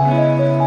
Música